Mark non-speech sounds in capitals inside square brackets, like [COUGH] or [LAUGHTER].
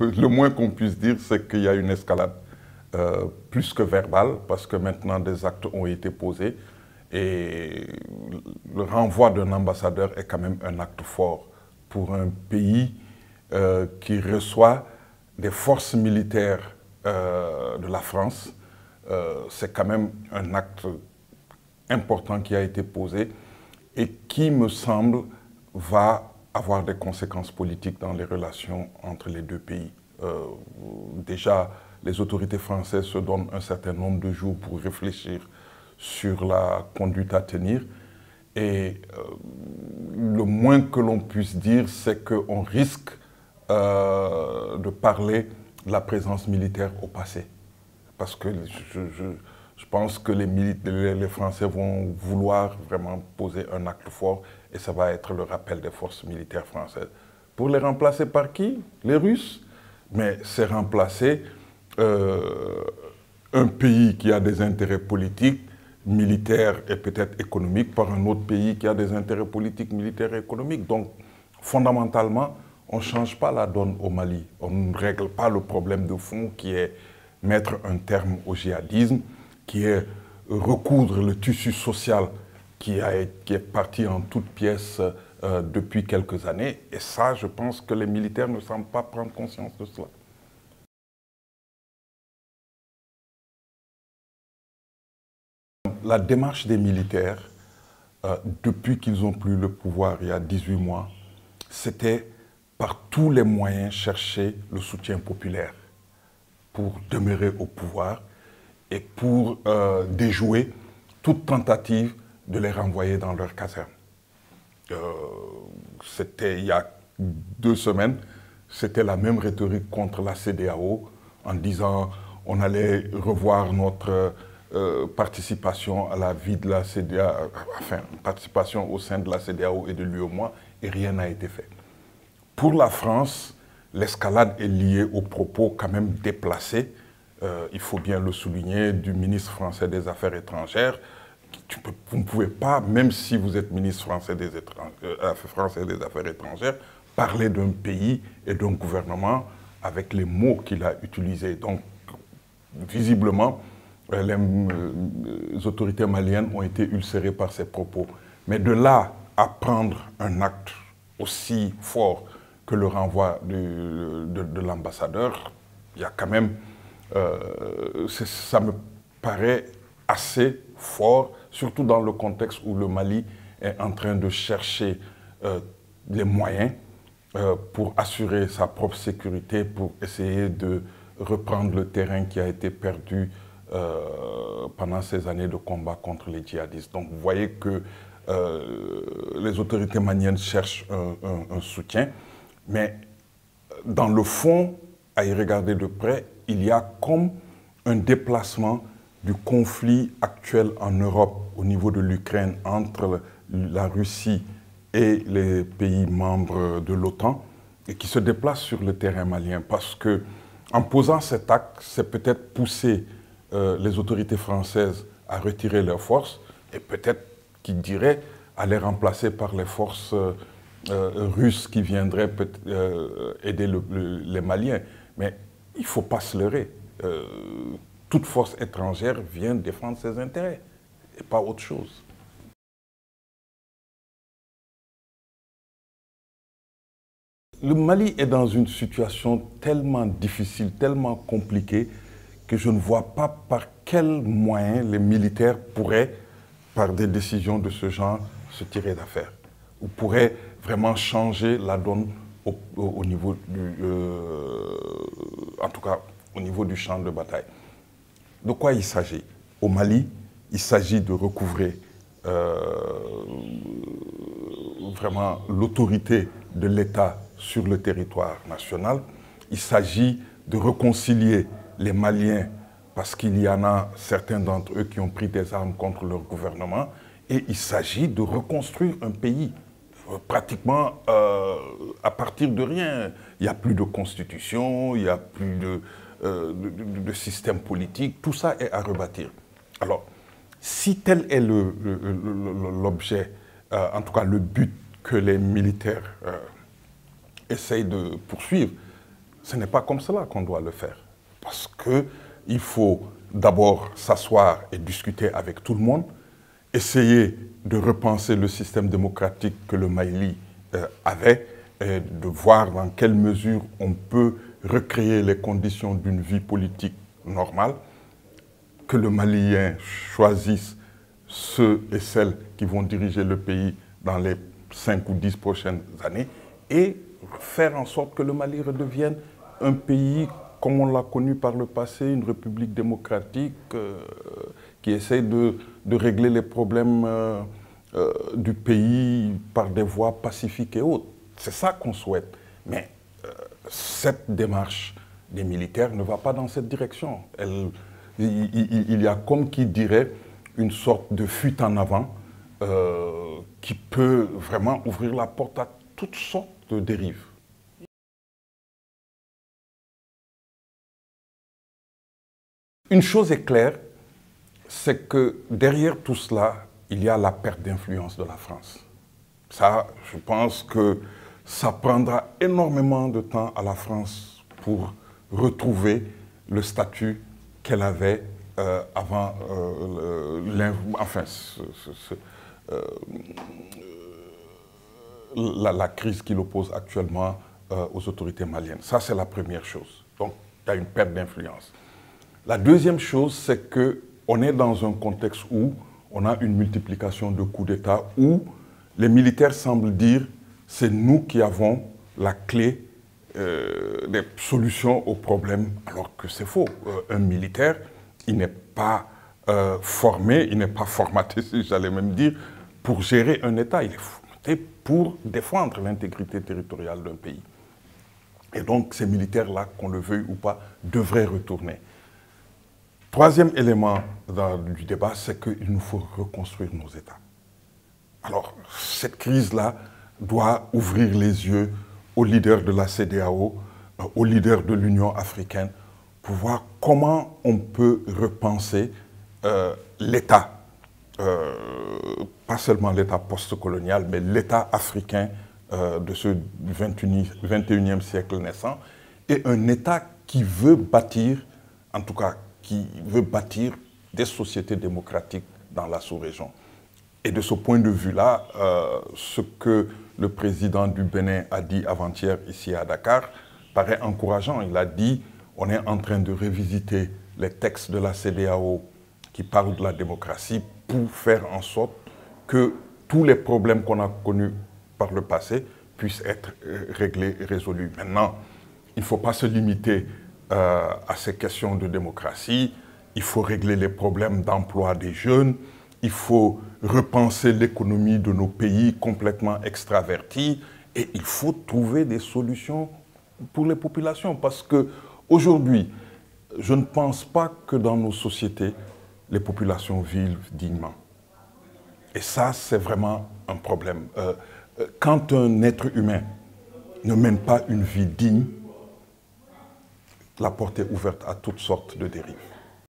le moins qu'on puisse dire, c'est qu'il y a une escalade euh, plus que verbale, parce que maintenant des actes ont été posés. Et le renvoi d'un ambassadeur est quand même un acte fort pour un pays euh, qui reçoit des forces militaires euh, de la France. c'est quand même un acte important qui a été posé et qui, me semble, va avoir des conséquences politiques dans les relations entre les deux pays. Euh, déjà, les autorités françaises se donnent un certain nombre de jours pour réfléchir sur la conduite à tenir. Et euh, le moins que l'on puisse dire, c'est qu'on risque euh, de parler de la présence militaire au passé. Parce que je, je pense que les, les, Français vont vouloir vraiment poser un acte fort et ça va être le rappel des forces militaires françaises. Pour les remplacer par qui? Les Russes. Mais c'est remplacer euh, un pays qui a des intérêts politiques, militaires et peut-être économiques par un autre pays qui a des intérêts politiques, militaires et économiques. Donc, fondamentalement, on ne change pas la donne au Mali. On ne règle pas le problème de fond qui est mettre un terme au djihadisme, qui est recoudre le tissu social qui, est parti en toutes pièces euh, depuis quelques années. Et ça, je pense que les militaires ne semblent pas prendre conscience de cela. La démarche des militaires, euh, depuis qu'ils ont pris le pouvoir il y a 18 mois, c'était par tous les moyens chercher le soutien populaire pour demeurer au pouvoir et pour euh, déjouer toute tentative de les renvoyer dans leur caserne. Euh, c'était il y a deux semaines, c'était la même rhétorique contre la CDAO en disant on allait revoir notre euh, participation à la vie de la enfin, participation au sein de la CDAO et de l'UOMOA, et rien n'a été fait. Pour la France, l'escalade est liée aux propos quand même déplacés euh, il faut bien le souligner, du ministre français des Affaires étrangères. vous ne pouvez pas, même si vous êtes ministre français des, euh, français des Affaires étrangères, parler d'un pays et d'un gouvernement avec les mots qu'il a utilisés. Donc, visiblement, euh, les autorités maliennes ont été ulcérées par ces propos. Mais de là à prendre un acte aussi fort que le renvoi de l'ambassadeur, il y a quand même euh, ça me paraît assez fort, surtout dans le contexte où le Mali est en train de chercher euh, les moyens euh, pour assurer sa propre sécurité, pour essayer de reprendre le terrain qui a été perdu pendant ces années de combat contre les djihadistes. Donc vous voyez que les autorités maliennes cherchent un soutien, mais dans le fond, à y regarder de près, il y a comme un déplacement du conflit actuel en Europe au niveau de l'Ukraine entre la Russie et les pays membres de l'OTAN et qui se déplace sur le terrain malien parce que en posant cet acte, c'est peut-être pousser euh, les autorités françaises à retirer leurs forces et peut-être qui dirait à les remplacer par les forces euh, euh, russes qui viendraient aider les Maliens. Mais il ne faut pas se leurrer. Euh, toute force étrangère vient défendre ses intérêts et pas autre chose. Le Mali est dans une situation tellement difficile, tellement compliquée, que je ne vois pas par quels moyens les militaires pourraient, par des décisions de ce genre, se tirer d'affaire, ou pourraient vraiment changer la donne au, niveau du, euh, en tout cas au niveau du champ de bataille. De quoi il s'agit? Au Mali, il s'agit de recouvrer euh, vraiment l'autorité de l'État sur le territoire national. Il s'agit de réconcilier les Maliens parce qu'il y en a certains d'entre eux qui ont pris des armes contre leur gouvernement. Et il s'agit de reconstruire un pays pratiquement euh, à partir de rien. Il n'y a plus de constitution, il n'y a plus euh, de, système politique, tout ça est à rebâtir. Alors, si tel est l'objet, euh, en tout cas le but que les militaires essayent de poursuivre, Ce n'est pas comme cela qu'on doit le faire. Parce qu'il faut d'abord s'asseoir et discuter avec tout le monde, essayer de repenser le système démocratique que le Mali euh, avait, et de voir dans quelle mesure on peut recréer les conditions d'une vie politique normale, que le Malien choisisse ceux et celles qui vont diriger le pays dans les 5 ou 10 prochaines années et faire en sorte que le Mali redevienne un pays comme on l'a connu par le passé, une république démocratique euh, qui essaie de, régler les problèmes euh, euh, du pays par des voies pacifiques et autres. C'est ça qu'on souhaite. Mais cette démarche des militaires ne va pas dans cette direction. Il, y a comme qui dirait une sorte de fuite en avant qui peut vraiment ouvrir la porte à toutes sortes de dérives. Une chose est claire, c'est que derrière tout cela, il y a la perte d'influence de la France. Ça, je pense que ça prendra énormément de temps à la France pour retrouver le statut qu'elle avait euh, avant euh, enfin, euh, la, crise qui l'oppose actuellement aux autorités maliennes. Ça, c'est la première chose. Donc, il y a une perte d'influence. La deuxième chose, c'est qu'on est dans un contexte où on a une multiplication de coups d'État, où les militaires semblent dire c'est nous qui avons la clé euh, des solutions aux problèmes, alors que c'est faux. Euh, un militaire, il n'est pas euh, formé, il n'est pas [LAUGHS] formaté, si j'allais même dire, pour gérer un État. Il est formaté pour défendre l'intégrité territoriale d'un pays. Et donc, ces militaires-là, qu'on le veuille ou pas, devraient retourner. Troisième élément du débat, c'est qu'il nous faut reconstruire nos États. Alors, cette crise-là doit ouvrir les yeux aux leaders de la CDAO, euh, aux leaders de l'Union africaine, pour voir comment on peut repenser euh, l'État, euh, pas seulement l'État post-colonial, mais l'État africain de ce 21e siècle naissant, et un État qui veut bâtir, en tout cas qui veut bâtir des sociétés démocratiques dans la sous-région. Et de ce point de vue-là, euh, ce que le président du Bénin a dit avant-hier ici à Dakar paraît encourageant. Il a dit on est en train de revisiter les textes de la CDAO qui parlent de la démocratie pour faire en sorte que tous les problèmes qu'on a connus par le passé puissent être euh, réglés résolus. Maintenant, il ne faut pas se limiter euh, à ces questions de démocratie. Il faut régler les problèmes d'emploi des jeunes. Il faut repenser l'économie de nos pays complètement extravertis. Et il faut trouver des solutions pour les populations. Parce que aujourd'hui, je ne pense pas que dans nos sociétés, les populations vivent dignement. Et ça, c'est vraiment un problème. Euh, euh, quand un être humain ne mène pas une vie digne, la porte est ouverte à toutes sortes de dérives.